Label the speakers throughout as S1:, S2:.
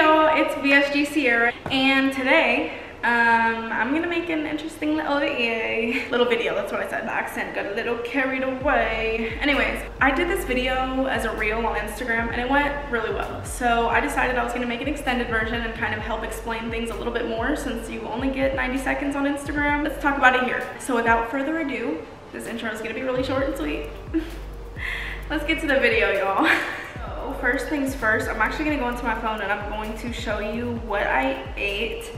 S1: y'all, it's VSG Sierra and today um, I'm gonna make an interesting little, little video. That's what I said. The accent got a little carried away. Anyways, I did this video as a reel on Instagram and it went really well. So I decided I was gonna make an extended version and kind of help explain things a little bit more since you only get 90 seconds on Instagram. Let's talk about it here. So without further ado, this intro is gonna be really short and sweet. Let's get to the video, y'all. First things first, I'm actually gonna go into my phone and I'm going to show you what I ate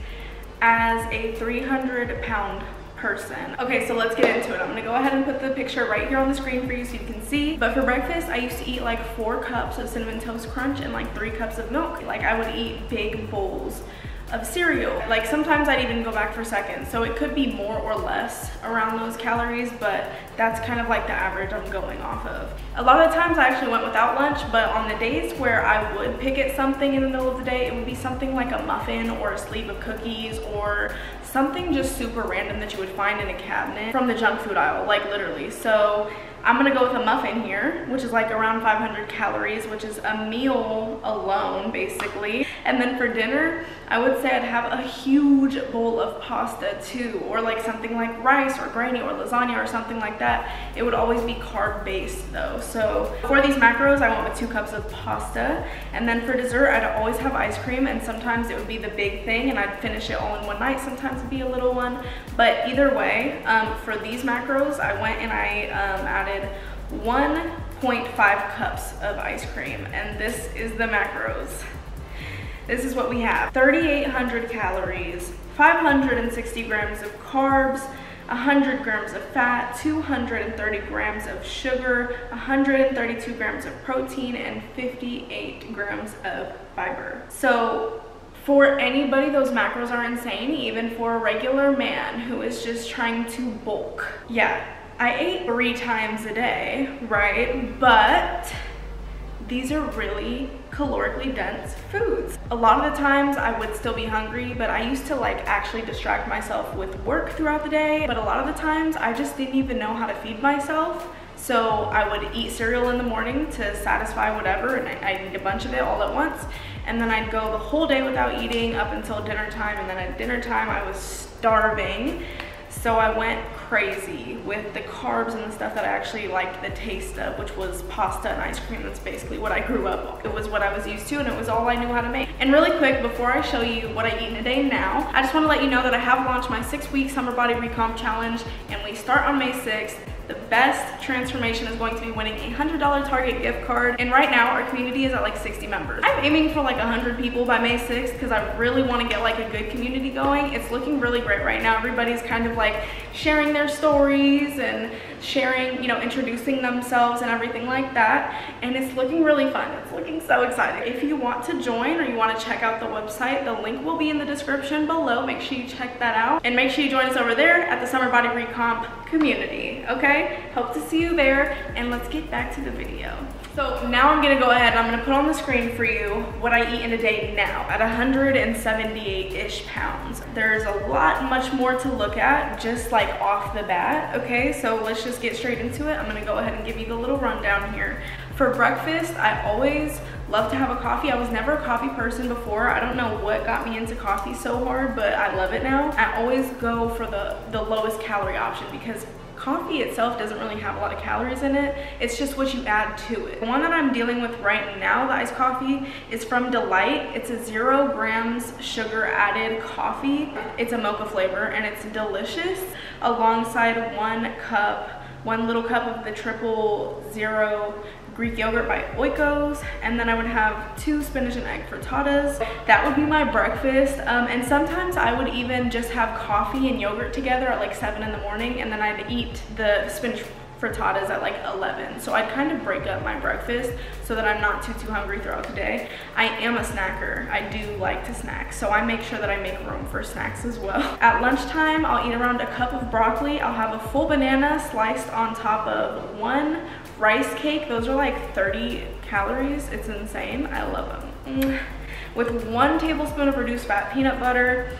S1: as a 300 pound person. Okay, so let's get into it. I'm gonna go ahead and put the picture right here on the screen for you so you can see. But for breakfast, I used to eat like four cups of Cinnamon Toast Crunch and like three cups of milk. Like I would eat big bowls of cereal. Like sometimes I'd even go back for seconds. So it could be more or less around those calories, but that's kind of like the average I'm going off of. A lot of times I actually went without lunch, but on the days where I would pick at something in the middle of the day, it would be something like a muffin or a sleeve of cookies or something just super random that you would find in a cabinet from the junk food aisle, like literally. So I'm gonna go with a muffin here, which is like around 500 calories, which is a meal alone, basically. And then for dinner, I would say I'd have a huge bowl of pasta too, or like something like rice or granny or lasagna or something like that. It would always be carb based though. So for these macros, I went with two cups of pasta. And then for dessert, I'd always have ice cream and sometimes it would be the big thing and I'd finish it all in one night. Sometimes it'd be a little one. But either way, um, for these macros, I went and I um, added added 1.5 cups of ice cream and this is the macros. This is what we have. 3,800 calories, 560 grams of carbs, 100 grams of fat, 230 grams of sugar, 132 grams of protein, and 58 grams of fiber. So for anybody, those macros are insane, even for a regular man who is just trying to bulk. Yeah, I ate three times a day, right? But these are really calorically dense foods. A lot of the times I would still be hungry, but I used to like actually distract myself with work throughout the day. But a lot of the times I just didn't even know how to feed myself. So I would eat cereal in the morning to satisfy whatever and I'd eat a bunch of it all at once. And then I'd go the whole day without eating up until dinner time. And then at dinner time I was starving. So I went crazy with the carbs and the stuff that I actually liked the taste of, which was pasta and ice cream. That's basically what I grew up. It was what I was used to and it was all I knew how to make. And really quick, before I show you what I eat in a day now, I just wanna let you know that I have launched my six week summer body recomp challenge and we start on May 6th. The best transformation is going to be winning a $100 Target gift card. And right now our community is at like 60 members. I'm aiming for like 100 people by May 6th because I really want to get like a good community going. It's looking really great right now. Everybody's kind of like sharing their stories and sharing, you know, introducing themselves and everything like that. And it's looking really fun. It's looking so exciting. If you want to join or you want to check out the website, the link will be in the description below. Make sure you check that out. And make sure you join us over there at the Summer Body Recomp community, okay? Hope to see you there. And let's get back to the video. So now I'm gonna go ahead and I'm gonna put on the screen for you what I eat in a day now at 178-ish pounds. There's a lot much more to look at just like off the bat, okay? So let's just get straight into it. I'm gonna go ahead and give you the little rundown here. For breakfast, I always love to have a coffee. I was never a coffee person before. I don't know what got me into coffee so hard, but I love it now. I always go for the, the lowest calorie option because coffee itself doesn't really have a lot of calories in it. It's just what you add to it. The one that I'm dealing with right now, the iced coffee, is from Delight. It's a zero grams sugar added coffee. It's a mocha flavor and it's delicious alongside one cup one little cup of the triple zero Greek yogurt by Oikos, and then I would have two spinach and egg frittatas. That would be my breakfast, um, and sometimes I would even just have coffee and yogurt together at like 7 in the morning, and then I'd eat the spinach frittatas at like 11. So I'd kind of break up my breakfast so that I'm not too, too hungry throughout the day. I am a snacker. I do like to snack. So I make sure that I make room for snacks as well. At lunchtime, I'll eat around a cup of broccoli. I'll have a full banana sliced on top of one rice cake. Those are like 30 calories. It's insane. I love them. Mm. With one tablespoon of reduced fat peanut butter,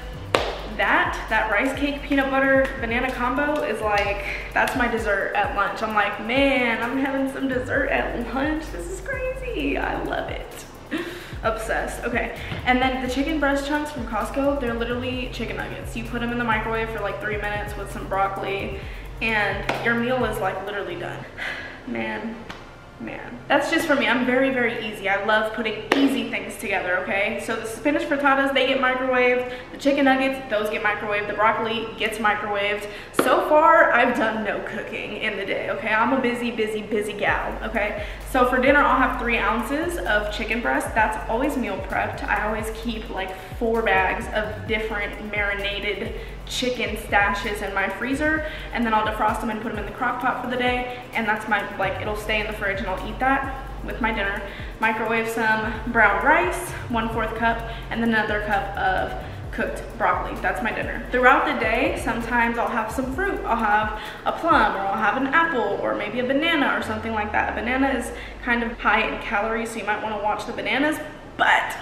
S1: that, that rice cake peanut butter banana combo is like, that's my dessert at lunch. I'm like, man, I'm having some dessert at lunch. This is crazy. I love it. obsessed. Okay, and then the chicken breast chunks from Costco, they're literally chicken nuggets. You put them in the microwave for like three minutes with some broccoli and your meal is like literally done. Man, man. That's just for me. I'm very, very easy. I love putting easy things together, okay? So the spinach frittatas, they get microwaved. The chicken nuggets, those get microwaved. The broccoli gets microwaved. So far, I've done no cooking in the day, okay? I'm a busy, busy, busy gal, okay? So for dinner, I'll have three ounces of chicken breast. That's always meal prepped. I always keep like four bags of different marinated chicken stashes in my freezer and then I'll defrost them and put them in the crock pot for the day and that's my like it'll stay in the fridge and I'll eat that with my dinner. Microwave some brown rice one fourth cup and then another cup of cooked broccoli. That's my dinner. Throughout the day sometimes I'll have some fruit. I'll have a plum or I'll have an apple or maybe a banana or something like that. A banana is kind of high in calories so you might want to watch the bananas but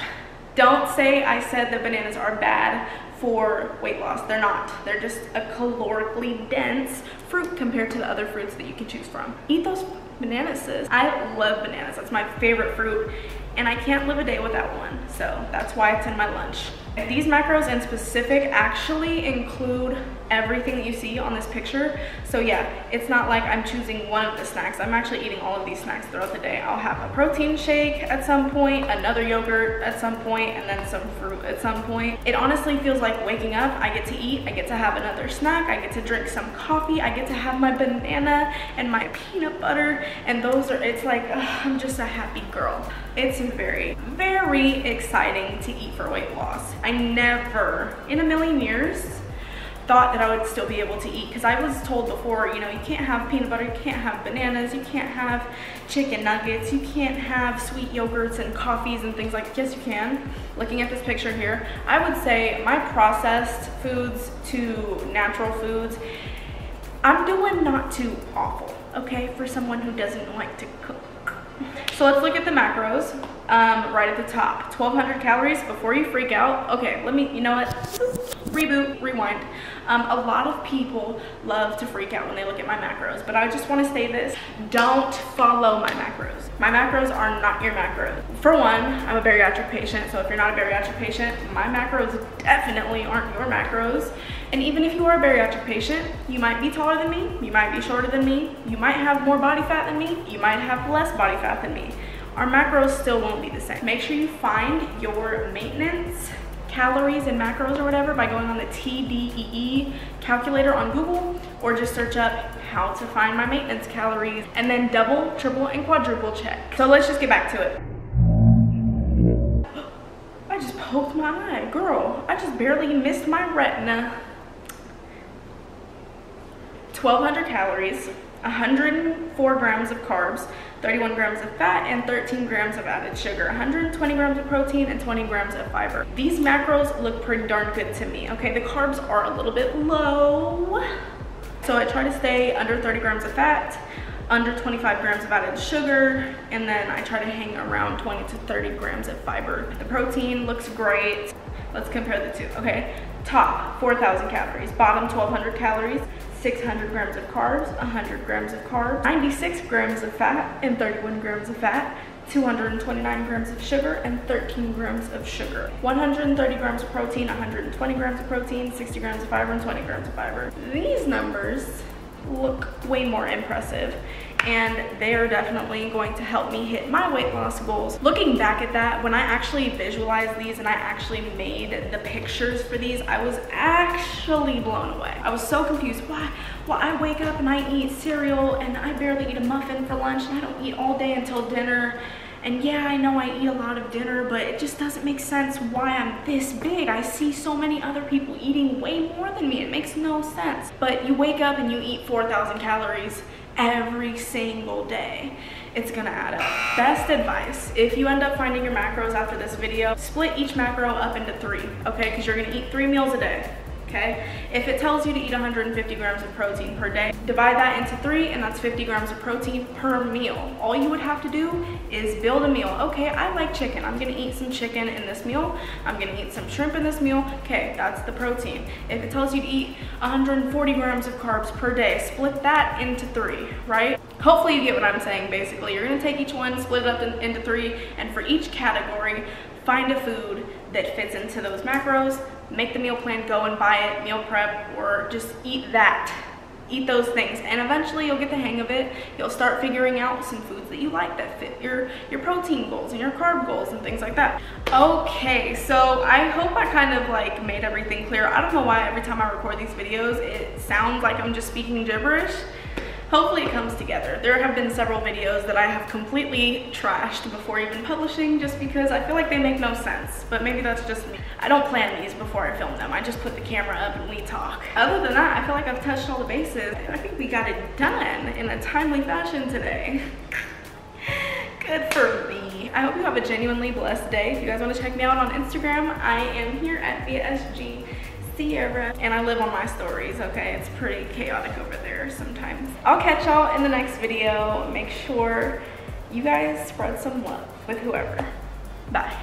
S1: don't say I said the bananas are bad for weight loss. They're not. They're just a calorically dense fruit compared to the other fruits that you can choose from. Eat those bananas, sis. I love bananas. That's my favorite fruit and I can't live a day without one. So that's why it's in my lunch. These macros in specific actually include everything that you see on this picture. So yeah, it's not like I'm choosing one of the snacks. I'm actually eating all of these snacks throughout the day. I'll have a protein shake at some point, another yogurt at some point, and then some fruit at some point. It honestly feels like waking up, I get to eat, I get to have another snack, I get to drink some coffee, I get to have my banana and my peanut butter, and those are, it's like, ugh, I'm just a happy girl. It's very, very exciting to eat for weight loss. I never, in a million years, thought that I would still be able to eat because I was told before, you know, you can't have peanut butter, you can't have bananas, you can't have chicken nuggets, you can't have sweet yogurts and coffees and things like, yes you can. Looking at this picture here, I would say my processed foods to natural foods, I'm doing not too awful, okay, for someone who doesn't like to cook. So let's look at the macros um, right at the top. 1200 calories before you freak out. Okay, let me, you know what? Reboot, rewind. Um, a lot of people love to freak out when they look at my macros, but I just want to say this. Don't follow my macros. My macros are not your macros. For one, I'm a bariatric patient, so if you're not a bariatric patient, my macros definitely aren't your macros. And even if you are a bariatric patient, you might be taller than me, you might be shorter than me, you might have more body fat than me, you might have less body fat than me. Our macros still won't be the same. Make sure you find your maintenance calories and macros or whatever by going on the TDEE calculator on Google or just search up how to find my maintenance calories and then double, triple, and quadruple check. So let's just get back to it. I just poked my eye. Girl, I just barely missed my retina. 1200 calories, 104 grams of carbs, 31 grams of fat, and 13 grams of added sugar, 120 grams of protein, and 20 grams of fiber. These macros look pretty darn good to me, okay? The carbs are a little bit low. So I try to stay under 30 grams of fat, under 25 grams of added sugar, and then I try to hang around 20 to 30 grams of fiber. The protein looks great. Let's compare the two, okay? Top, 4,000 calories. Bottom, 1,200 calories. 600 grams of carbs, 100 grams of carbs, 96 grams of fat, and 31 grams of fat. 229 grams of sugar and 13 grams of sugar. 130 grams of protein, 120 grams of protein, 60 grams of fiber, and 20 grams of fiber. These numbers look way more impressive and they are definitely going to help me hit my weight loss goals. Looking back at that, when I actually visualized these and I actually made the pictures for these, I was actually blown away. I was so confused. Why? Well, I wake up and I eat cereal and I barely eat a muffin for lunch and I don't eat all day until dinner and yeah, I know I eat a lot of dinner, but it just doesn't make sense why I'm this big. I see so many other people eating way more than me. It makes no sense. But you wake up and you eat 4,000 calories every single day it's gonna add up. Best advice, if you end up finding your macros after this video, split each macro up into three, okay? Because you're gonna eat three meals a day okay? If it tells you to eat 150 grams of protein per day, divide that into three and that's 50 grams of protein per meal. All you would have to do is build a meal. Okay, I like chicken. I'm gonna eat some chicken in this meal. I'm gonna eat some shrimp in this meal. Okay, that's the protein. If it tells you to eat 140 grams of carbs per day, split that into three, right? Hopefully you get what I'm saying, basically. You're gonna take each one, split it up in, into three, and for each category, find a food that fits into those macros, make the meal plan, go and buy it, meal prep, or just eat that. Eat those things and eventually you'll get the hang of it. You'll start figuring out some foods that you like that fit your your protein goals and your carb goals and things like that. Okay so i hope i kind of like made everything clear. I don't know why every time i record these videos it sounds like i'm just speaking gibberish hopefully it comes together. There have been several videos that I have completely trashed before even publishing just because I feel like they make no sense, but maybe that's just me. I don't plan these before I film them. I just put the camera up and we talk. Other than that, I feel like I've touched all the bases. I think we got it done in a timely fashion today. Good for me. I hope you have a genuinely blessed day. If you guys want to check me out on Instagram, I am here at VSG Sierra and I live on my stories, okay? It's pretty chaotic over there sometimes. I'll catch y'all in the next video. Make sure you guys spread some love with whoever. Bye.